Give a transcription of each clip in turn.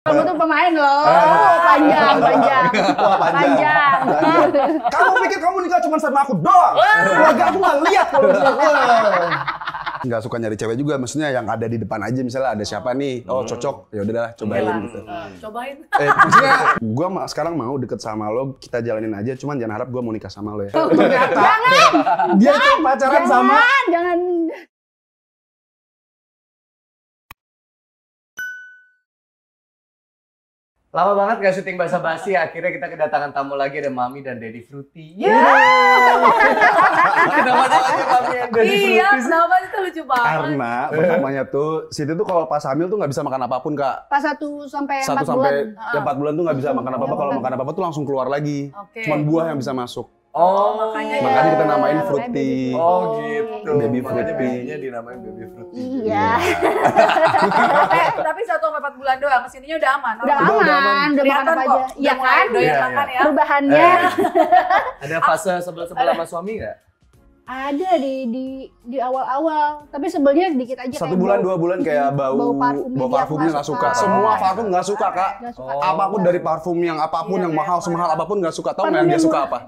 Kamu tuh pemain loh. Panjang, panjang. Wah, panjang. Panjang. Kamu pikir kamu nikah cuma sama aku doang? Keluarga aku nggak lihat kalau. Nggak suka nyari cewek juga, maksudnya yang ada di depan aja misalnya ada siapa nih, oh cocok, ya udah cobain Iyalah. gitu. Eh, Cobain. Eh, maksudnya gue sekarang mau deket sama lo, kita jalanin aja, cuman jangan harap gue mau nikah sama lo ya. Ternyata dia tuh pacaran sama Jangan, Lama banget gak syuting bahasa basi, akhirnya kita kedatangan tamu lagi ada Mami dan Daddy Fruity. Ya. Kenapa namanya Mami dan Daddy Iya, Fruity? sih? kenapa itu lucu banget. karena pertamanya tuh Siti tuh kalau pas hamil tuh nggak bisa makan apa pun kak. Pas satu sampai Satu empat sampai bulan. ya, empat bulan tuh nggak bisa makan apa apa. Kalau makan apa apa tuh langsung keluar lagi. Oke. Cuman buah yang bisa masuk. Oh, makanya ya. Makanya kita namain fruity. baby Oh gitu. Baby Makanya Fruity. babynya dinamain Baby Fruity. Iya. Eh, tapi satu sampai empat bulan doang, ke sininya udah aman. Udah udah aman. aman, udah makan apa kok, aja. Iya udah kan? Doyan Iya, makan ya. Perubahannya Ada fase sebel-sebel sama suami nggak? ada di di di awal-awal, tapi sebelnya dikit aja Satu bulan bau- dua bulan kayak bau bau parfumnya bau dia parfumnya nggak suka. suka. Semua Oh. parfum nggak suka kak. Oh. Apa pun dari parfum yang apa pun Iya, yang mahal apa? semahal apa pun nggak suka. Tahu nggak Parfum yang dia suka murah. apa?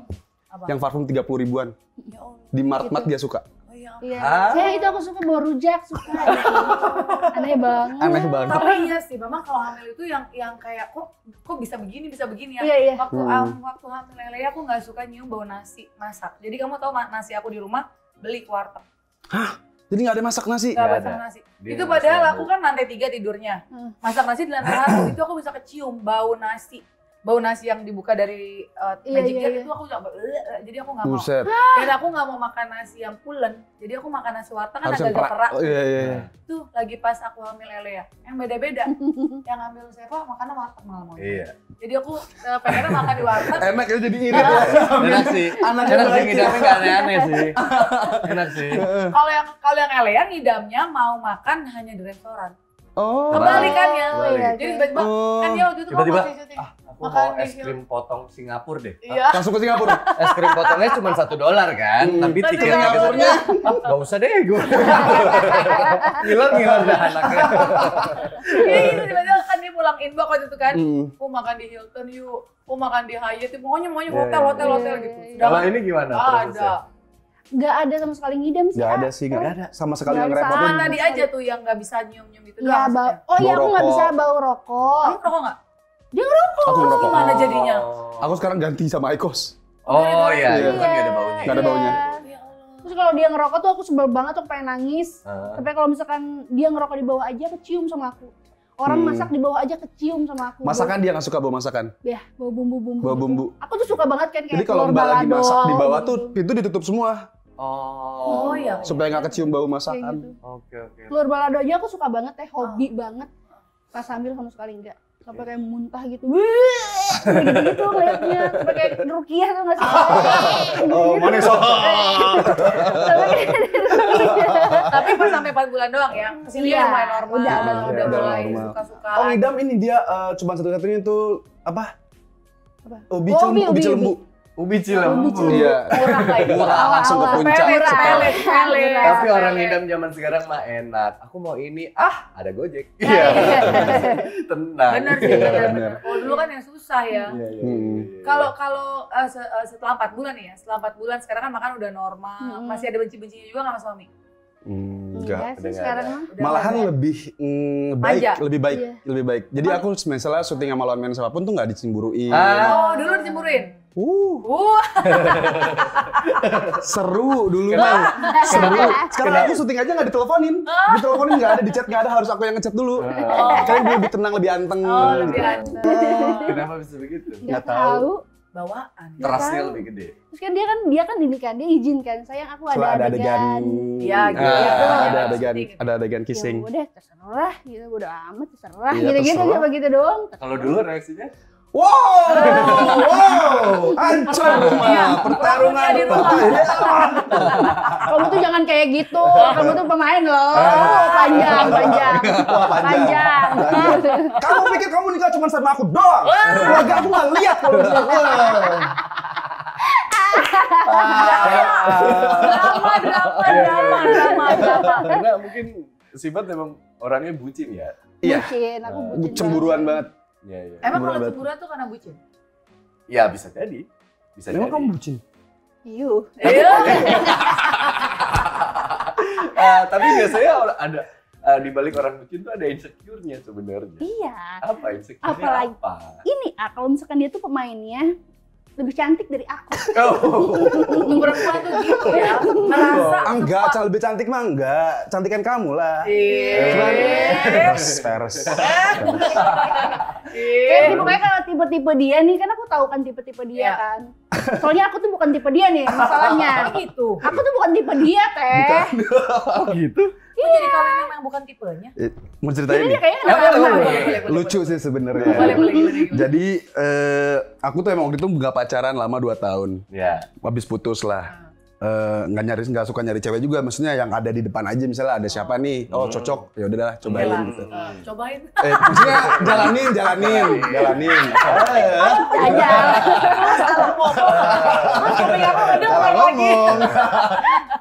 Apa? Yang parfum 30 ribuan. Ya Allah. Di Mart Mart Itu. dia suka. Oh, ya. Iya. Ah. Saya itu aku suka bau rujak suka. gitu. Aneh banget. Aneh banget. Tapi iya sih, memang kalau hamil itu yang yang kayak kok kok bisa begini bisa begini ya. Iya iya. Waktu Hmm. am- waktu hamil lele aku nggak suka nyium bau nasi masak. Jadi kamu tahu nasi aku di rumah beli ke warteg. Jadi nggak ada masak nasi. Nggak Nggak masak ada. nasi. Dia itu padahal aku kan lantai tiga tidurnya. Hmm. Masak nasi di lantai satu itu aku bisa kecium bau nasi. Bau nasi yang dibuka dari uh, Iya, magic iya, jar iya. itu aku nggak jadi aku nggak mau. Buset. Dan aku nggak mau makan nasi yang pulen. Jadi aku makan nasi warteg kan Harus agak-agak perak. Oh, iya iya. iya. Tuh lagi pas aku hamil lele ya. Yang beda-beda. yang ambil siapa makannya warteg malah mau. Iya. Jadi aku uh, pengennya makan di warteg. Enak ya jadi irit ya. Enak sih. Anak Enak sih ngidamnya nggak aneh-aneh sih. Enak sih. Kalau yang kalau yang elean ngidamnya mau makan hanya di restoran. Oh. Kebalikannya. Kebalik. Jadi tiba-tiba Oh. kan dia waktu itu Tiba-tiba, syuting. Ah, aku Makan mau di es krim potong Singapura deh. Iya. Langsung ke Singapura. Es krim potongnya cuma satu dolar kan, Hmm. tapi tiketnya gitu. dolarnya. Ah, Gak usah deh gue. Ngiler ngiler dah anaknya. Iya gitu tiba-tiba kan dia pulang inbox waktu itu kan. Hmm. Mau makan di Hilton yuk. Mau makan di Hyatt. Pokoknya maunya Iya, hotel iya, hotel iya. hotel Iya, gitu. iya. Kalau ini gimana ada. Nggak ada sama sekali ngidam sih. Gak ada sih, gak ada. Sama sekali Nggak yang bisa. repotin. Sama tadi aja tuh yang nggak bisa nyium-nyium itu Iya, bau. maksudnya. Oh iya, aku nggak bisa bau rokok. Kamu rokok nggak? Aku ngerokok. Gimana jadinya? Aku sekarang ganti sama Icos. Oh iya, Iya. itu kan gak ada baunya. Nggak ada baunya. Iya. Ya Allah. Terus kalau dia ngerokok tuh aku sebel banget tuh pengen nangis. Ah. Tapi kalau misalkan dia ngerokok di bawah aja kecium sama aku. Orang Hmm. masak di bawah aja kecium sama aku. Masakan dia nggak suka bawa masakan. Ya, bau bumbu-bumbu. Bawa gitu. bumbu. Aku tuh suka banget kan kayak Jadi kalau telur mbak lagi masak di bawah tuh pintu ditutup semua Oh. Oh iya. supaya nggak kecium bau masakan. gitu. Oke oke. Telur balado aja aku suka banget teh, hobi banget. Pas hamil sama sekali enggak. Sampai kayak muntah gitu. Gitu-gitu ngeliatnya. Sampai kayak rukiah tuh nggak sih? Oh, rukiah. Tapi pas sampai 4 bulan doang ya. Ke sini Iya, mulai normal. udah, udah, udah, udah udah mulai suka-suka. Oh, ngidam ini dia eh, cuma satu-satunya tuh apa? Apa? Ubi Oh, cilembu, ubi, ubi ubi, cilembu. Ubi cilembu. Ubi cilembu. Iya. Murah lah itu. Murah, langsung ke puncak. Cepat. pelet, pelet. Tapi orang ngidam zaman sekarang mah enak. Aku mau ini, ah ada Gojek. Iya. Tenang. Bener sih, Iya, bener. Oh dulu kan yang susah ya. Iya, iya, Hmm. iya, iya. Kalau kalau eh, se- eh, setelah 4 bulan ya, setelah 4 bulan sekarang kan makan udah normal. Hmm. Masih ada benci-bencinya juga nggak sama suami? Hmm, Enggak enggak. sih sekarang Malahan ada. lebih mm, baik, Manja. lebih baik, Iya. lebih baik. Jadi aku misalnya syuting sama lawan main siapa pun tuh nggak dicemburuin. Ah. Oh dulu dicemburuin? Uh, Uh, seru dulu mah. Seru. Sekarang aku syuting aja nggak diteleponin. Diteleponin nggak ada, di chat nggak ada, harus aku yang ngechat dulu. Ah. Kayaknya lebih tenang, lebih anteng. oh gitu. lebih anteng. Kenapa bisa begitu? Nggak tahu. tahu. Bawaan. Trustnya tahu. lebih gede. Terus kan dia kan dia kan ini kan dia izinkan sayang aku ada, Soalnya ada adegan. Iya, gitu. Ah, Gitu. ada adegan, Syuting. ada adegan kissing. Ya udah terserah gitu udah amat terserah Iya, gitu-gitu terserah. gitu begitu doang. Kalau dulu reaksinya? Wow, wow, hancur rumah, pertarungan Di rumah. Iya. Kamu tuh jangan kayak gitu. Kamu tuh pemain loh. Panjang, panjang. Wah, panjang. Panjang. Kamu pikir kamu nikah cuma sama aku doang? Keluarga aku nggak lihat kalau. Drama, drama, drama, drama, drama. Karena mungkin sifat memang orangnya bucin ya. Iya, Bucin, aku bucin. cemburuan banget. Iya, iya. Emang kalau cemburuan tuh karena bucin? Ya bisa jadi. Bisa Emang jadi. kamu bucin? Yuh. Iya. Ah, tapi biasanya ada ah, di balik orang bucin tuh ada insecure-nya sebenarnya. Iya. Apa insecure-nya Apalagi- apa? Ini ah kalau misalkan dia tuh pemainnya lebih cantik dari aku. Oh. Perempuan tuh gitu ya. Merasa. Ah, enggak, Cal, lebih cantik mah enggak. Cantikan kamu lah. Iya. Peres, peres. Kayak tipe kayak kalau tipe-tipe dia nih kan aku tahu kan tipe-tipe dia Iya. kan. Soalnya aku tuh bukan tipe dia nih masalahnya. Gitu. Aku tuh bukan tipe dia teh. Oh gitu. Kok jadi kalian memang bukan tipenya? Mau ceritain nih? dia kayaknya Ya, boleh, boleh, boleh. Lucu sih sebenarnya. Jadi eh, aku tuh emang waktu itu nggak pacaran lama 2 tahun. Ya. Habis putus lah. Eh, nggak nyari nggak suka nyari cewek juga maksudnya yang ada di depan aja misalnya ada siapa nih? Oh cocok. Ya udahlah cobain Iyalah. gitu. Eh, Cobain. eh maksudnya jalanin jalanin jalanin. Eh, Aja. Salah ngomong.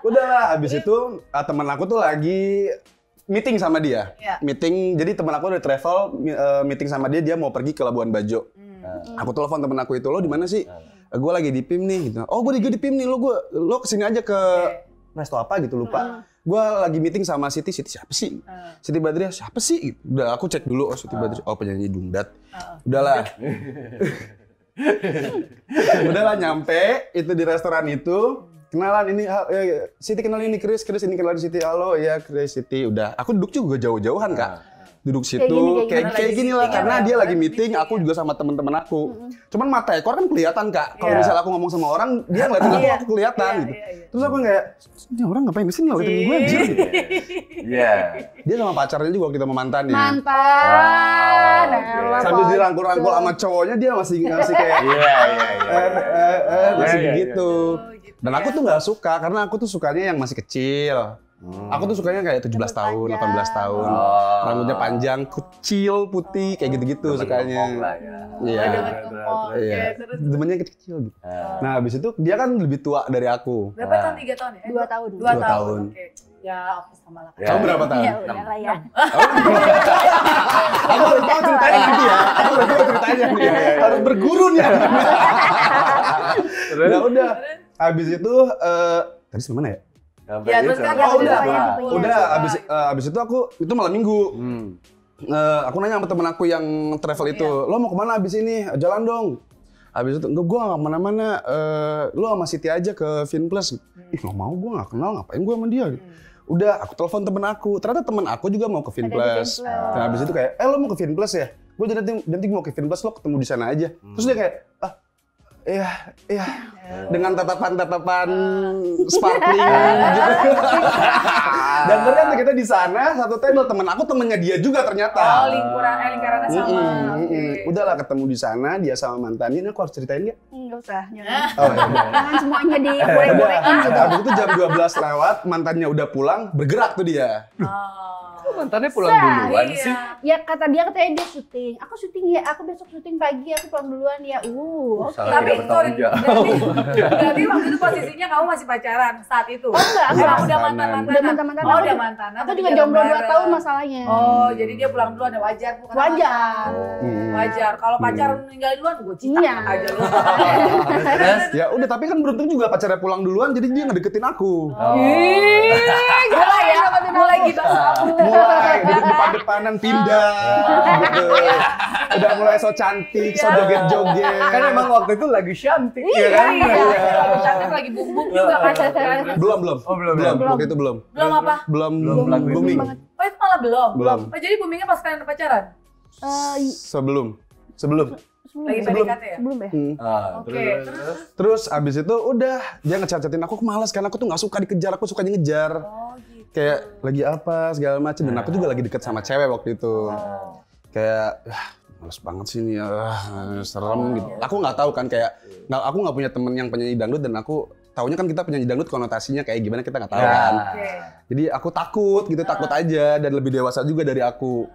udahlah abis itu ah, temen aku tuh lagi meeting sama dia. Iya. meeting jadi temen aku udah travel eh, meeting sama dia dia mau pergi ke Labuan Bajo. Hmm. aku telepon temen aku itu lo di mana sih gue lagi di PIM nih gitu. Oh gue juga di PIM nih lo gue lo ke sini aja ke resto apa gitu lupa. Gue lagi meeting sama Siti Siti siapa sih? Hmm. Siti Badriah siapa sih? Udah aku cek dulu oh Siti Badriah oh penyanyi dungdat. Ah. udahlah. Udahlah nyampe itu di restoran itu. Kenalan ini eh, Siti kenal ini Chris Chris ini kenal Siti. Halo ya Chris Siti. Udah aku duduk juga jauh-jauhan kak duduk situ gini, kayak kayak gini. kayak gini lah karena dia ya, lagi meeting aku ya. juga sama teman-teman aku cuman mata ekor kan kelihatan kak kalau Iya. misalnya aku ngomong sama orang dia ngeliatin aku Iya. aku kelihatan Iya, gitu iya, terus aku kayak ini orang ngapain di sini ngeliatin gue anjir gitu. Iya. dia sama pacarnya juga waktu kita sama mantannya Mantan. Elah, oke. sambil dirangkul-rangkul sama cowoknya dia masih masih kayak eh, eh, eh, masih begitu. Gitu Dan aku ya. tuh nggak suka karena aku tuh sukanya yang masih kecil. Hmm. Aku tuh sukanya kayak 17 tahun, 18 tahun. Oh. Rambutnya panjang, kecil, putih, kayak gitu-gitu Temen sukanya. ya. Iya. Oh. Iya. Demennya kecil-kecil gitu. Ah. Nah, habis itu dia kan lebih tua dari aku. Berapa Ah. tahun? Tiga tahun ya? Eh, Dua tahun. Dua, Dua tahun. tahun. Oke. Ya, oke sama lah. Ya. Kamu berapa tahun? Ya udah lah ya. Aku baru tahu ceritanya nanti ya. Aku baru tahu ceritanya nih. Harus berguru nih. Terus? Nah udah. Habis itu, eh tadi mana ya? Sampai Ya, itu. terus kan Oh udah, ya, udah. Abis, eh, abis itu aku itu malam minggu. Hmm. Eh, aku nanya sama temen aku yang travel itu, lo mau ke mana abis ini? Jalan dong. Abis itu, enggak, gue gak ke mana-mana. Eh, lo sama Siti aja ke Finplus. Ih, gak mau, gue gak kenal, ngapain gue sama dia? Udah, aku telepon temen aku. Ternyata temen aku juga mau ke Finplus. Finplus. Nah, abis itu kayak, eh lo mau ke Finplus ya? Gue jadi nanti, nanti mau ke Finplus, lo ketemu di sana aja. Terus dia kayak, ah, iya, iya. Dengan tatapan-tatapan sparkling gitu. Dan ternyata kita di sana, satu table temen aku temennya dia juga ternyata. Oh, lingkuran, eh, lingkarannya sama. Mm-mm, Oke. mm-mm. Udahlah ketemu di sana, dia sama mantannya. Ini aku harus ceritain nggak? Enggak usah, jangan. Oh, ya udah. Jangan semuanya digoreng-gorengin gitu. Habis itu jam 12 lewat, mantannya udah pulang, bergerak tuh dia. Oh. Mantannya pulang duluan Iya. sih? Ya kata dia katanya dia syuting. Aku syuting ya, aku besok syuting pagi, aku pulang duluan ya. Uh, oke. Salah Tapi berarti, berarti waktu itu posisinya kamu masih pacaran saat itu? Oh enggak, Aku enggak. udah mantan-mantan. Udah mantan-mantan. Oh, Aku udah mantan. Aku juga jomblo 2 tahun masalahnya. Oh, jadi dia pulang duluan ya wajar bukan Wajar. Hmm. Wajar. Kalau pacaran ninggalin duluan gue cinta Iya. aja lu. Ya udah, tapi kan beruntung juga pacarnya pulang duluan, jadi dia ngedeketin aku. Oh. Mulai ya, mulai gitu. Duduk depan-depanan pindah, gitu. Udah mulai so cantik, so joget-joget. Kan emang waktu itu lagi cantik Iya ya kan? iya. Lagi cantik lagi bum-bum juga kan. Belum, belum. Oh, belum, belum. belum. Waktu itu belum. Belum apa? Belum, Belum booming. banget. Oh itu malah belum? Belum. Oh jadi boomingnya pas kalian pacaran? Eh, Sebelum. Sebelum. Sebelum Lagi ya? Sebelum. PDKT ya? Sebelum ya? Hmm. Ah, Oke, terus, terus? Terus abis itu udah dia ngechat-chatin aku, aku males karena aku tuh nggak suka dikejar, aku sukanya ngejar. Oh gitu. Kayak lagi apa segala macem dan aku juga lagi deket sama cewek waktu itu. Oh. Kayak ah, males banget sih ini, ah, serem gitu. Aku nggak tahu kan kayak nggak aku nggak punya temen yang penyanyi dangdut dan aku taunya kan kita penyanyi dangdut konotasinya kayak gimana kita nggak tahu Ya. kan. Oke. Jadi aku takut gitu, takut aja dan lebih dewasa juga dari aku.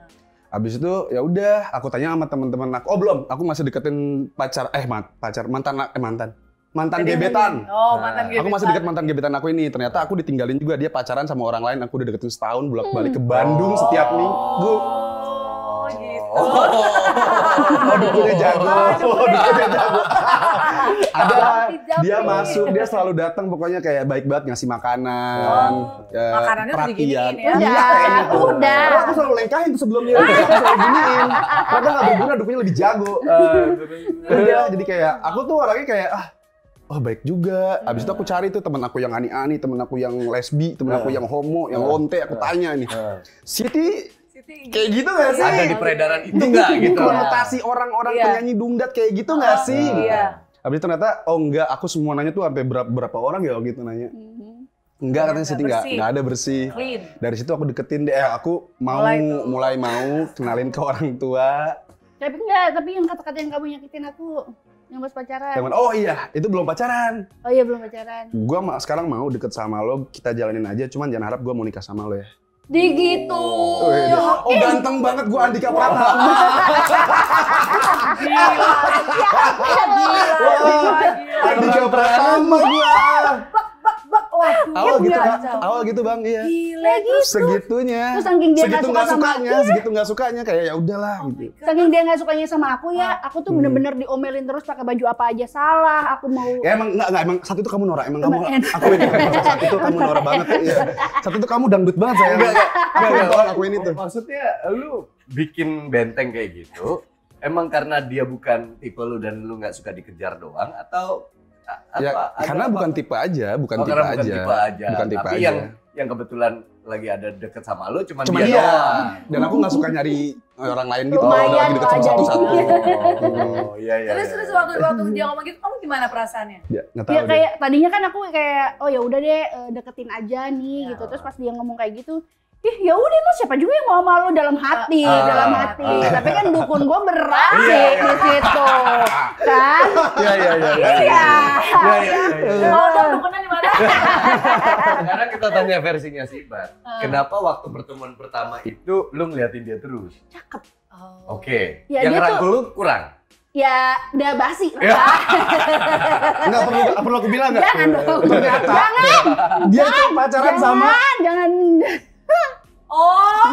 Habis itu ya udah, aku tanya sama teman-teman aku. Oh belum, aku masih deketin pacar eh man- pacar mantan eh mantan mantan Jadi gebetan. Oh mantan gebetan. Aku masih deket mantan gebetan aku ini. Ternyata aku ditinggalin juga dia pacaran sama orang lain. Aku udah deketin setahun bolak-balik ke Bandung setiap minggu. Oh, Oh, gitu. Oh, dukunnya jago. Oh, Oh, dukunnya jago. Ada dia masuk, dia selalu datang pokoknya kayak baik banget ngasih makanan. Oh, eh, makanannya udah perhatian. diginiin ya? Udah, Iya, kayaknya tuh. udah. Karena Aku selalu lengkahin tuh sebelum dia, aku selalu giniin. Karena nggak berguna, dukunnya lebih jago. Iya, jadi kayak aku tuh orangnya kayak ah Oh baik juga. Abis itu aku cari tuh temen aku yang ani-ani, temen aku yang lesbi, temen aku yang homo, yang lonte. Aku tanya nih, Siti kayak gitu gak sih? Ada di peredaran itu nggak gitu? konotasi orang-orang Iya. penyanyi dungdat kayak gitu nggak sih? Iya. Habis itu ternyata oh enggak, aku semua nanya tuh sampai berapa, berapa orang ya gitu nanya. Mhm. Enggak katanya Nggak Siti enggak, enggak ada bersih. Clean. Dari situ aku deketin deh, eh, aku mau Mulai mulai, mau kenalin ke orang tua. Tapi enggak, tapi yang kata-kata yang kamu nyakitin aku yang pas pacaran. Yang oh iya, itu belum pacaran. Oh iya belum pacaran. Gua sekarang mau deket sama lo, kita jalanin aja. Cuman jangan harap gua mau nikah sama lo ya. Di gitu. Oh, iya. oh ganteng banget gua Andika Pratama. Gila. Gila. Gila. Andika Pratama gua. Waduh. Awal gitu kan, awal gitu bang, iya. Gila gitu. Segitunya. Terus saking dia nggak segitu suka nggak sama sukanya, segitu nggak sukanya kayak ya udahlah Oh gitu. Saking dia nggak sukanya sama aku ya, aku tuh Hmm. bener-bener diomelin terus pakai baju apa aja salah. Aku mau Ya emang enggak, enggak emang satu itu kamu norak, emang kamu akuin itu. Satu itu kamu norak banget. Iya. Satu itu kamu dangdut banget saya. Enggak, enggak, enggak, tolong akuin itu. Maksudnya lu bikin benteng kayak gitu, emang karena dia bukan tipe lu dan lu nggak suka dikejar doang atau apa? Ya, ada karena apa? bukan tipe aja, bukan Oh, tipe karena aja. bukan tipe aja. Bukan tipe Tapi aja. yang yang kebetulan lagi ada deket sama lu cuma, Cuma dia, doang. Dan aku nggak suka nyari orang lain gitu. Kalau udah lagi deket sama lah satu-satu. jadi. Oh, iya iya. Terus iya, terus iya. waktu waktu dia ngomong gitu, kamu gimana perasaannya? Ya, nggak ya tahu deh. kayak tadinya kan aku kayak oh ya udah deh eh, deketin aja nih Ya. gitu. Terus pas dia ngomong kayak gitu, ya udah emang siapa juga yang mau sama lu dalam hati, Ah, dalam hati. ah. Tapi kan dukun gue berat Iya, sih iya. di situ. Kan? Iya, iya, iya. iya. Iya. Iya iya iya. Mau dong dukunnya di mana? Sekarang kita tanya versinya si Bar. Ah. Kenapa waktu pertemuan pertama itu lu ngeliatin dia terus? Cakep. Oh. Oke. Ya, yang rangkul lu kurang. Ya udah basi lah. Ya. Enggak perlu perlu aku bilang enggak? Jangan dong. Ternyata dia itu pacaran sama Jangan, jangan. Oh.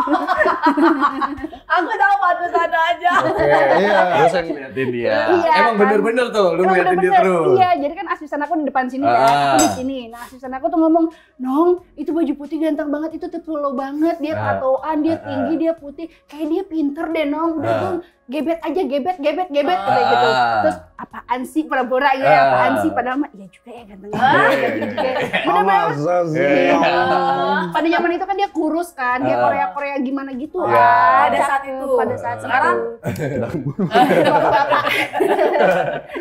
Aku tahu pantesan aja. Oke. Iya. Terus yang ngeliatin dia. Iya, Emang kan? bener-bener tuh lu Emang ngeliatin dia bener-bener, terus. Iya, jadi kan asisten aku di depan sini Ah. kan, aku di sini. Nah, asisten aku tuh ngomong, "Nong, itu baju putih ganteng banget, itu tipe lo banget, dia Ah. tatoan, dia Ah, ah. tinggi, dia putih, kayak dia pinter deh, Nong. Udah Ah. tuh gebet aja, gebet, gebet, gebet Ah. kayak gitu." Terus apaan sih pura-pura gitu, Ah. apaan sih padahal mah iya juga ya ganteng Ah. banget Iya, gitu. iya, Masa sih? Iya. Ah, pada zaman itu kan dia kurus kan, dia Ah. Korea-Korea gimana gitu. Iya. ah, Pada saat itu. Pada saat Sekarang?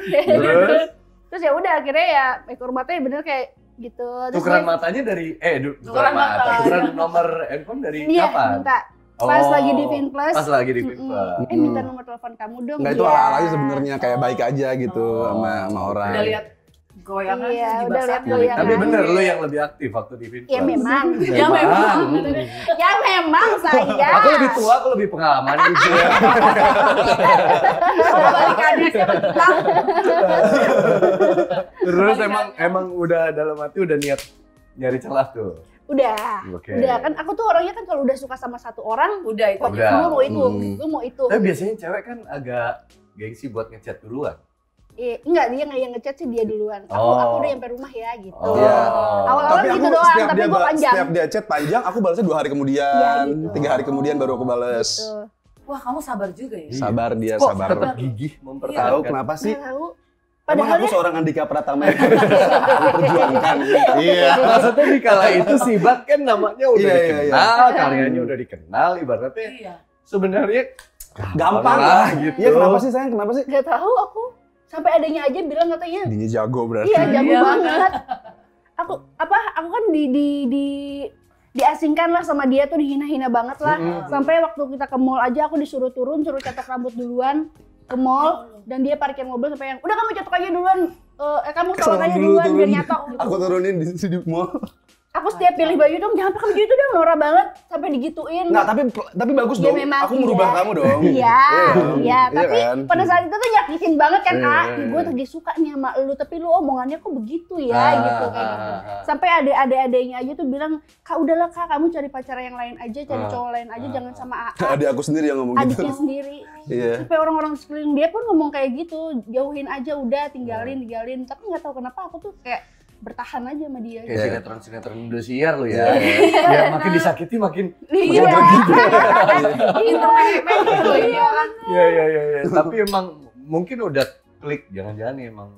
Terus Terus ya udah akhirnya ya ekor matanya bener kayak gitu. Terus tukeran matanya dari eh Tukeran tukeran mata. mata. Tukeran nomor handphone dari Iya, kapan? minta. Pas Oh. lagi di Finplus. Pas lagi di Mm-mm. Finplus. Eh minta nomor telepon kamu dong. Enggak itu Iya. ala aja sebenarnya kayak baik aja gitu Oh. sama sama orang. Udah lihat goyangan Iya, udah lihat goyangan. Tapi bener lu yang lebih aktif waktu di Finplus. Ya memang. Ya memang. ya memang saya. Aku lebih tua, aku lebih pengalaman gitu ya. Kalau balikannya siapa? Terus emang emang udah dalam hati udah niat nyari celah tuh. Udah. Oke. Udah kan aku tuh orangnya kan kalau udah suka sama satu orang, Udah itu. Udah. gue mau itu, Hmm. gue mau itu. Tapi biasanya cewek kan agak gengsi buat ngechat duluan. Eh, enggak dia nggak yang ngechat sih dia duluan. Aku Oh. aku udah nyampe rumah ya gitu. Oh. Iya. Awal-awal Tapi gitu aku doang, setiap tapi gue ba- panjang. setiap dia chat panjang, aku balasnya dua hari kemudian, Iya, gitu. tiga hari kemudian baru aku balas. Gitu. Wah kamu sabar juga ya. Sabar dia, Kok sabar. tetap gigih Tahu kenapa sih? Nggak tahu. Emang Padahal aku ya, seorang Andika Pratama yang harus diperjuangkan. Iya. Maksudnya di kala itu si Bat kan namanya udah Iya, iya, dikenal, karyanya udah dikenal, ibaratnya Iya. sebenarnya Gampang lah lah gitu. Iya kenapa sih sayang? Kenapa sih? nggak tahu aku. Sampai adanya aja bilang katanya, Dia jago berarti. iya jago Iya. banget. Aku apa? Aku kan di di di diasingkan lah sama dia tuh dihina-hina banget lah. Mm-mm. Sampai waktu kita ke mall aja aku disuruh turun, suruh catok rambut duluan ke mall dan dia parkir mobil sampai yang udah kamu catok aja duluan. Eh, eh, kamu tolong aja Dulu duluan biar turun. nyatok gitu. Aku turunin di di mall. Aku setiap pilih baju dong, jangan pakai baju itu dong, norak banget sampai digituin. Nggak, tapi tapi bagus Ya, dong. memang Aku merubah iya. kamu dong. Iya, dong. iya, tapi kan? pada saat itu tuh nyakitin banget kan, Iya, ah, iya, gue iya. lagi suka nih sama lu, tapi lu omongannya kok begitu ya, Ah, gitu kayak ah, gitu. ah, ah. Sampai ada adik-adiknya aja tuh bilang, kak udahlah kak, kamu cari pacar yang lain aja, cari Ah. cowok lain aja, Ah. jangan sama AA. Adik aku sendiri yang ngomong gitu. Adiknya sendiri. Iya. Sampai orang-orang sekeliling dia pun ngomong kayak gitu, jauhin aja udah, tinggalin, tinggalin. Tapi nggak tahu kenapa aku tuh kayak bertahan aja sama dia. Kayak Iya. sinetron-sinetron Indosiar lo ya. Ya makin disakiti makin Iya. Gitu iya kan. Iya iya iya. iya. Tapi emang mungkin udah klik jangan-jangan emang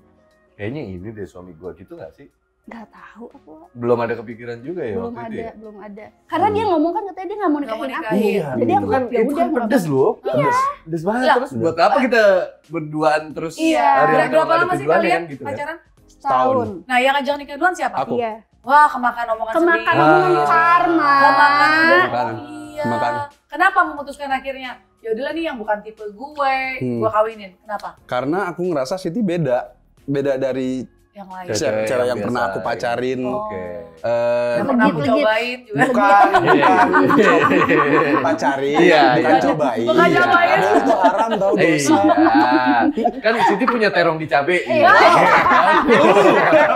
kayaknya ini deh suami gua gitu gak sih? Gak tahu aku. Belum ada kepikiran juga ya belum waktu ada, itu ya. belum ada. Karena dia ngomong kan katanya dia nggak mau nikahin aku. Iya, Jadi gitu. aku kan ya itu udah kan pedes loh. Pedes. Pedes banget terus buat apa kita berduaan terus Iya. hari berapa ada lama sih kalian gitu kan. Setahun. Nah, yang ngajak nikah duluan siapa? Aku. Iya. Wah, kemakan omongan Kemakan sendiri. omongan Ah. karma. Kemakan. Kemakan. Iya. Kemakan. Kenapa memutuskan akhirnya? Ya udahlah nih yang bukan tipe gue, Hmm. gue kawinin. Kenapa? Karena aku ngerasa Siti beda. Beda dari Yang lain. Cewek cewek, cewek yang yang pernah aku pacarin. Oh. Oke. Eh, Yang pernah aku cobain juga. bukan, bukan. Iya. pacarin, Iya, bukan iya. cobain. Bukan cobain. Itu haram tau dosa. Iya. Kan Siti punya terong di cabe. Iya.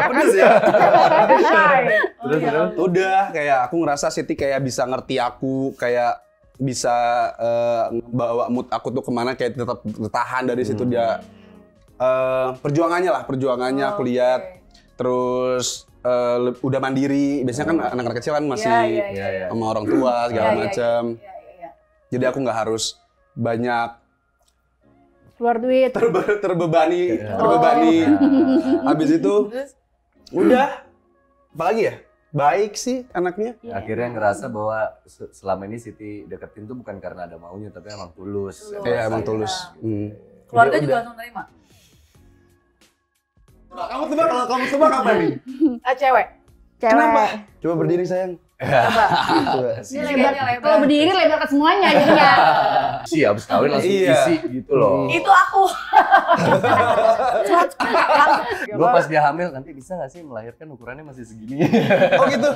Pedes ya. Oh, Terus, iya. terus? Udah kayak aku ngerasa Siti kayak bisa ngerti aku, kayak bisa eh, bawa mood aku tuh ke mana kayak tetap bertahan dari situ Hmm. dia eh, perjuangannya lah perjuangannya aku Oke. lihat terus eh, le- udah mandiri biasanya kan anak-anak kecil kan masih Iya, iya, Iya, iya. sama orang tua segala Iya, iya, macam Iya, iya, iya. jadi aku nggak harus banyak Keluar duit. terbe- terbebani Iya. terbebani Nah. habis itu Terus, udah apalagi ya baik sih anaknya Iya. Akhirnya ngerasa bahwa se- selama ini Siti deketin tuh bukan karena ada maunya tapi emang tulus. Tulus. Iya emang iya. tulus Hmm. keluarga Udah, juga udah. langsung kamu tebak kalau kamu tebak apa nih Ah, cewek. Cewek. Kenapa? Coba berdiri sayang. Coba. Lebar. Kalau berdiri lebar ke semuanya jadinya. Si abis kawin langsung Iya. isi gitu loh. Itu aku. Gue pas dia hamil nanti bisa gak sih melahirkan ukurannya masih segini? Oh gitu.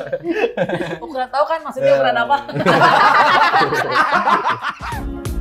Ukuran tahu kan maksudnya ukuran apa?